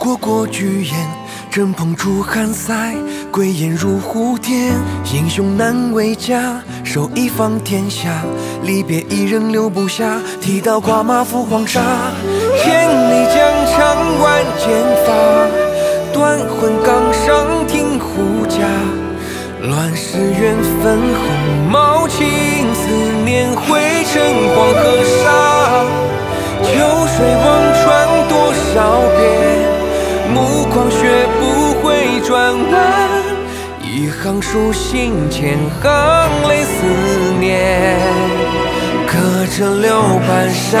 过过巨岩，正捧出寒塞，归雁入胡天。英雄难为家，守一方天下，离别一人留不下。提刀跨马赴黄沙，千里疆场万剑发，断魂岗上听胡笳。乱世缘分红毛青，思念汇成黄河沙。秋水望穿行书信，千行泪思念，隔着六半山。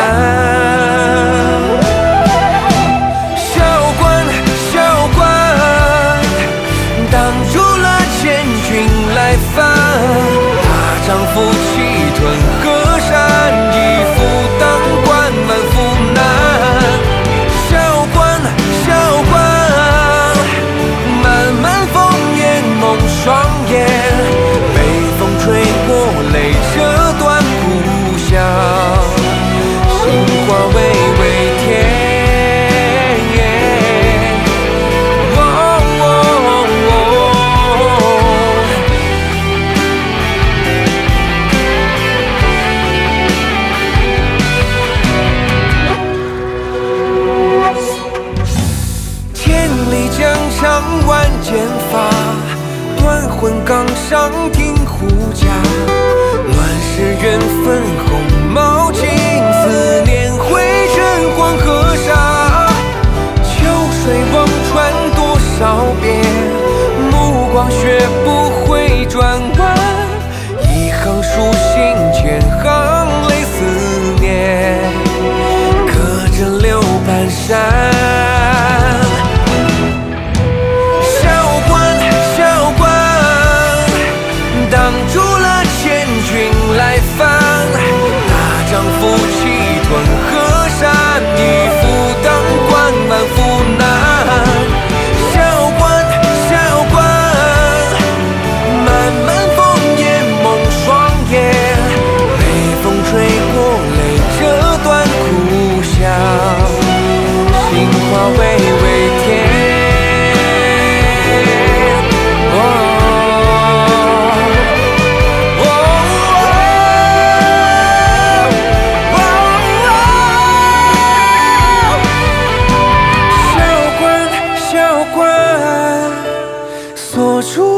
岗上听胡笳。乱世缘分红毛情，思念汇成黄河沙。秋水望穿多少遍，目光学不会转弯。一行书信，千行泪思念，隔着柳半山。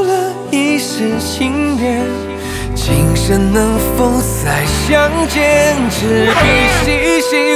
了一世情缘，今生能否再相见？执笔细细。